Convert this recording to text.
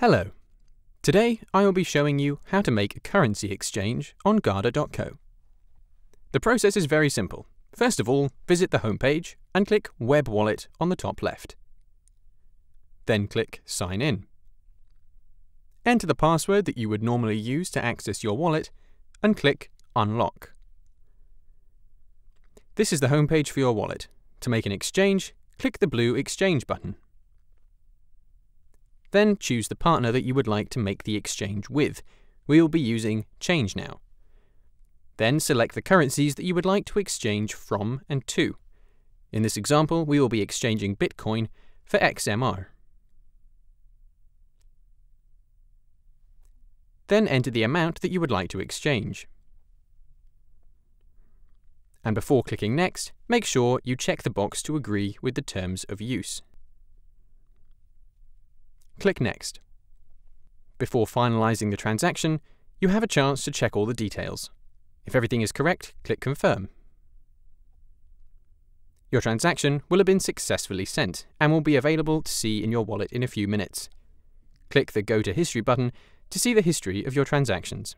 Hello. Today I will be showing you how to make a currency exchange on Guarda.co. The process is very simple. First of all, visit the homepage and click Web Wallet on the top left. Then click Sign In. Enter the password that you would normally use to access your wallet and click Unlock. This is the homepage for your wallet. To make an exchange, click the blue Exchange button. Then choose the partner that you would like to make the exchange with. We will be using ChangeNow. Then select the currencies that you would like to exchange from and to. In this example, we will be exchanging Bitcoin for XMR. Then enter the amount that you would like to exchange. And before clicking Next, make sure you check the box to agree with the terms of use. Click Next. Before finalizing the transaction, you have a chance to check all the details. If everything is correct, click Confirm. Your transaction will have been successfully sent and will be available to see in your wallet in a few minutes. Click the Go to History button to see the history of your transactions.